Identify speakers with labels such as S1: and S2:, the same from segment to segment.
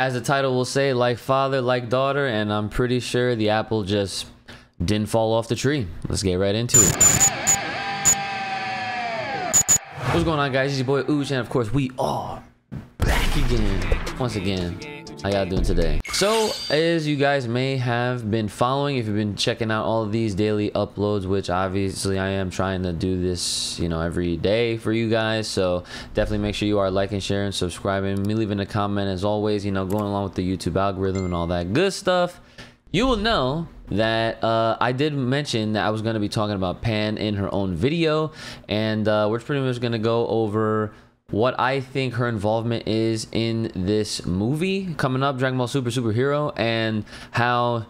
S1: As the title will say, like father, like daughter, and I'm pretty sure the apple just didn't fall off the tree. Let's get right into it. What's going on, guys? It's your boy Ooch, and of course, we are back again, once again. How y'all doing today? So, as you guys may have been following, if you've been checking out all of these daily uploads, which obviously I am trying to do this, you know, every day for you guys. So, definitely make sure you are liking, sharing, subscribing, me leaving a comment as always, you know, going along with the YouTube algorithm and all that good stuff. You will know that uh, I did mention that I was going to be talking about Pan in her own video, and uh, we're pretty much going to go over what I think her involvement is in this movie coming up, Dragon Ball Super Superhero, and how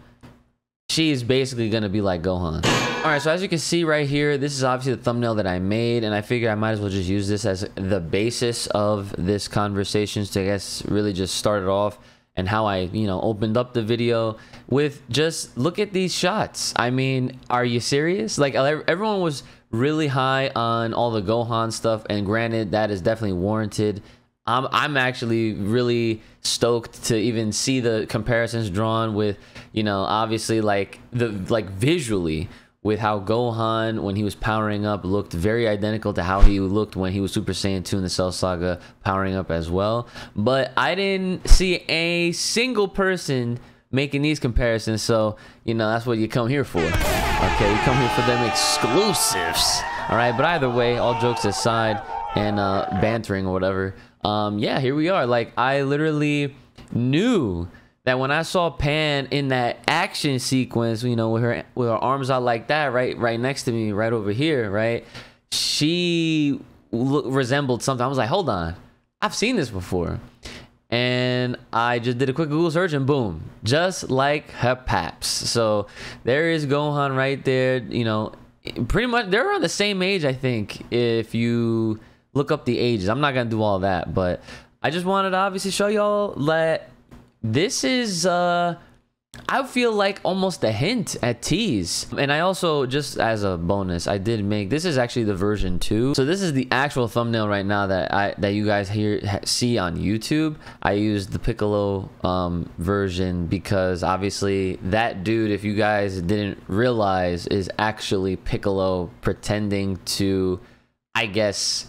S1: she is basically going to be like Gohan. All right, so as you can see right here, this is obviously the thumbnail that I made, and I figured I might as well just use this as the basis of this conversation to, I guess, really just start it off and how I, you know, opened up the video with just look at these shots. I mean, are you serious? Like everyone was really high on all the Gohan stuff, and granted, that is definitely warranted. I'm I'm actually really stoked to even see the comparisons drawn with, you know, obviously like the like visually with how Gohan when he was powering up looked very identical to how he looked when he was Super Saiyan 2 in the Cell Saga powering up as well. But I didn't see a single person making these comparisons, so you know that's what you come here for. Okay, you come here for them exclusives. All right, but either way, all jokes aside and uh, bantering or whatever, um, yeah, here we are. Like I literally knew that when I saw Pan in that action sequence, you know, with her with her arms out like that, right, right next to me, right over here, right, she resembled something. I was like, hold on, I've seen this before, and I just did a quick Google search, and boom, just like her paps. So there is Gohan right there. You know, pretty much they're around the same age, I think. If you look up the ages, I'm not gonna do all that, but I just wanted to obviously show y'all that this is uh I feel like almost a hint at tease. And I also, just as a bonus, I did make, this is actually the version 2. So this is the actual thumbnail right now that I that you guys here see on YouTube. I used the Piccolo um, version because obviously that dude, if you guys didn't realize, is actually Piccolo pretending to, I guess,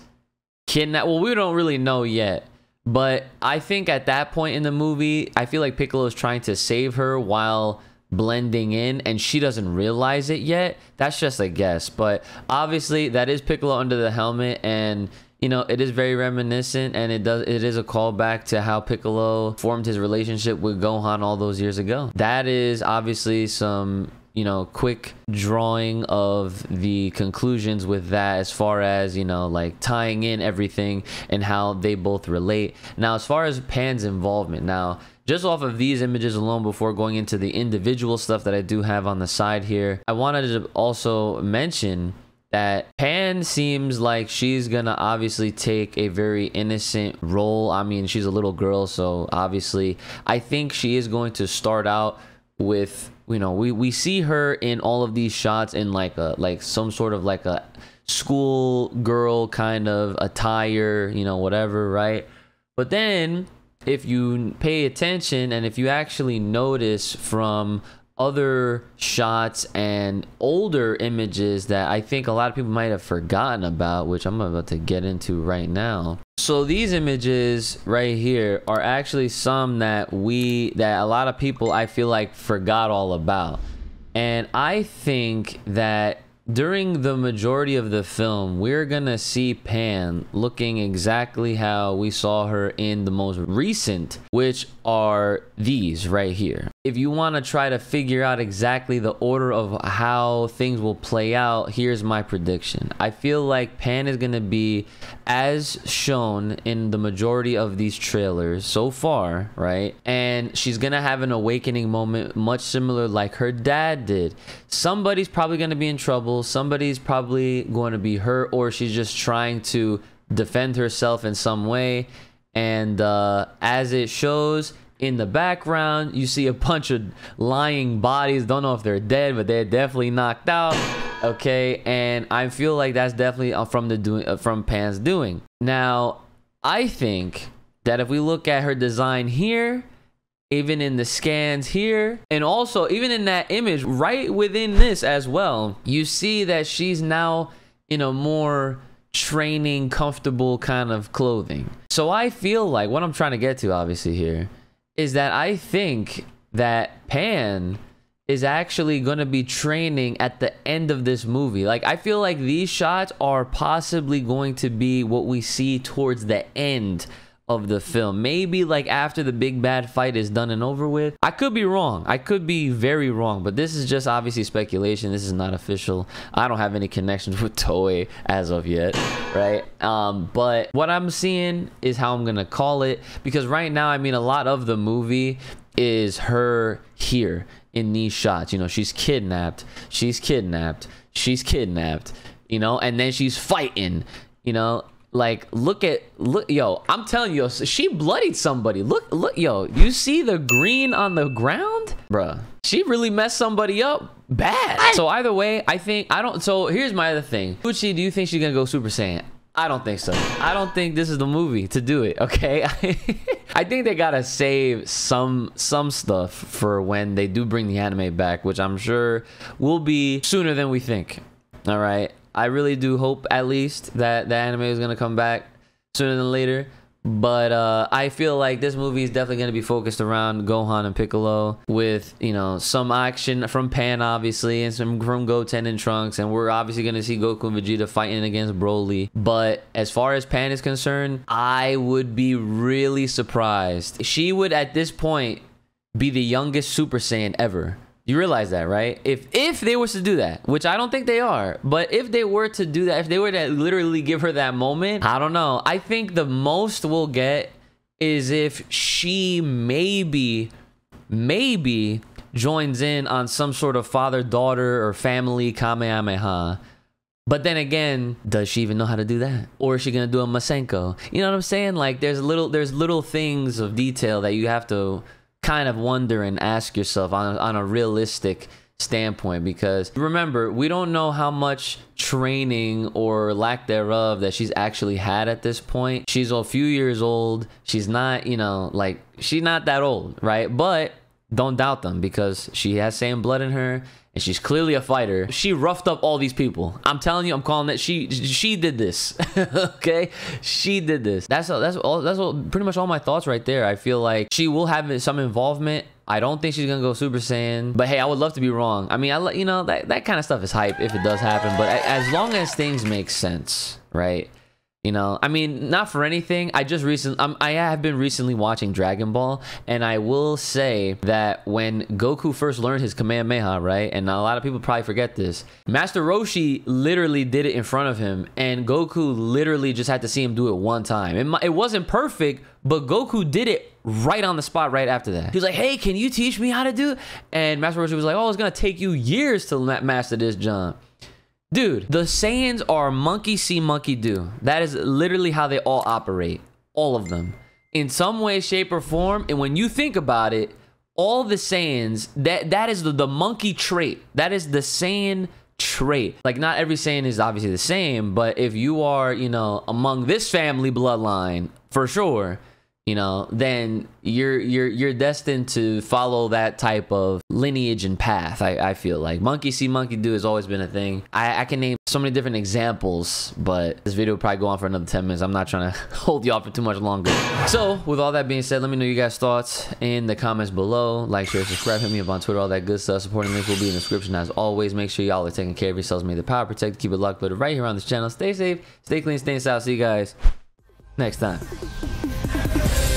S1: kidnap. Well, we don't really know yet but I think at that point in the movie, I feel like Piccolo is trying to save her while blending in and she doesn't realize it yet. That's just a guess. But obviously that is Piccolo under the helmet and you know, it is very reminiscent and it does it is a callback to how Piccolo formed his relationship with Gohan all those years ago. That is obviously some you know, quick drawing of the conclusions with that as far as, you know, like tying in everything and how they both relate. Now, as far as Pan's involvement, now, just off of these images alone before going into the individual stuff that I do have on the side here, I wanted to also mention that Pan seems like she's gonna obviously take a very innocent role. I mean, she's a little girl, so obviously, I think she is going to start out with you know we we see her in all of these shots in like a like some sort of like a school girl kind of attire you know whatever right but then if you pay attention and if you actually notice from other shots and older images that I think a lot of people might have forgotten about, which I'm about to get into right now. So these images right here are actually some that we, that a lot of people I feel like forgot all about. And I think that during the majority of the film, we're gonna see Pan looking exactly how we saw her in the most recent, which are these right here. If you want to try to figure out exactly the order of how things will play out, here's my prediction. I feel like Pan is gonna be as shown in the majority of these trailers so far, right? And she's gonna have an awakening moment, much similar like her dad did. Somebody's probably gonna be in trouble somebody's probably going to be hurt or she's just trying to defend herself in some way and uh, as it shows in the background you see a bunch of lying bodies. Don't know if they're dead but they're definitely knocked out okay? And i feel like that's definitely uh, from the doing uh, from pan's doing. Now i think that if we look at her design here even in the scans here and also even in that image right within this as well you see that she's now in a more training comfortable kind of clothing. So i feel like what i'm trying to get to obviously here is that i think that pan is actually going to be training at the end of this movie. Like i feel like these shots are possibly going to be what we see towards the end of the film. Maybe like after the big bad fight is done and over with. I could be wrong. I could be very wrong, but this is just obviously speculation. This is not official. I don't have any connections with Toei as of yet, right? Um, but what I'm seeing is how I'm going to call it because right now, I mean, a lot of the movie is her here in these shots. You know, she's kidnapped. She's kidnapped. She's kidnapped. You know, and then she's fighting. You know, like, look at look, yo. I'm telling you, she bloodied somebody. Look, look, yo. You see the green on the ground, bruh. She really messed somebody up bad. So either way, I think I don't. So here's my other thing. Uchi, do you think she's gonna go Super Saiyan? I don't think so. I don't think this is the movie to do it. Okay, I think they gotta save some some stuff for when they do bring the anime back, which I'm sure will be sooner than we think. All right. I really do hope at least that the anime is gonna come back sooner than later. But uh, I feel like this movie is definitely going to be focused around Gohan and Piccolo with, you know, some action from Pan, obviously, and some from Goten and Trunks. And we're obviously going to see Goku and Vegeta fighting against Broly. But as far as Pan is concerned, I would be really surprised. She would, at this point, be the youngest Super Saiyan ever. You realize that, right? If if they were to do that, which I don't think they are, but if they were to do that, if they were to literally give her that moment, I don't know. I think the most we'll get is if she maybe maybe joins in on some sort of father-daughter or family Kamehameha. But then again, does she even know how to do that? Or is she gonna do a Masenko? You know what I'm saying? Like there's little there's little things of detail that you have to kind of wonder and ask yourself on, on a realistic standpoint because remember we don't know how much training or lack thereof that she's actually had at this point. She's a few years old. She's not you know like she's not that old right? But don't doubt them because she has Saiyan blood in her and she's clearly a fighter. She roughed up all these people. I'm telling you, I'm calling it. She she did this. okay, she did this. That's all, that's all. That's all, pretty much all my thoughts right there. I feel like she will have some involvement. I don't think she's gonna go Super Saiyan, but hey, I would love to be wrong. I mean, I you know that that kind of stuff is hype if it does happen, but as long as things make sense, right? You know, I mean, not for anything. I just recently, um, I have been recently watching Dragon Ball, and I will say that when Goku first learned his Kamehameha, right, and a lot of people probably forget this, Master Roshi literally did it in front of him, and Goku literally just had to see him do it one time. It, it wasn't perfect, but Goku did it right on the spot right after that. He was like, hey, can you teach me how to do it? And Master Roshi was like, oh, it's to take you years to master this jump. Dude, the Saiyans are monkey see, monkey do. That is literally how they all operate. All of them. In some way, shape, or form. And when you think about it, all the Saiyans, that, that is the, the monkey trait. That is the Saiyan trait. Like, not every Saiyan is obviously the same, but if you are, you know, among this family bloodline, for sure, you know, then you're you're you're destined to follow that type of lineage and path. I, I feel like monkey see, monkey do has always been a thing. I, I can name so many different examples, but this video will probably go on for another 10 minutes. I'm not trying to hold y'all for too much longer. So with all that being said, let me know you guys' thoughts in the comments below. Like, share, subscribe, hit me up on Twitter, all that good stuff. Supporting link will be in the description as always. Make sure y'all are taking care of yourselves. May the power protect, keep it locked, but right here on this channel. Stay safe, stay clean, stay safe. See you guys next time. Thank you.